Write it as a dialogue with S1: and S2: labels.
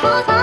S1: 我早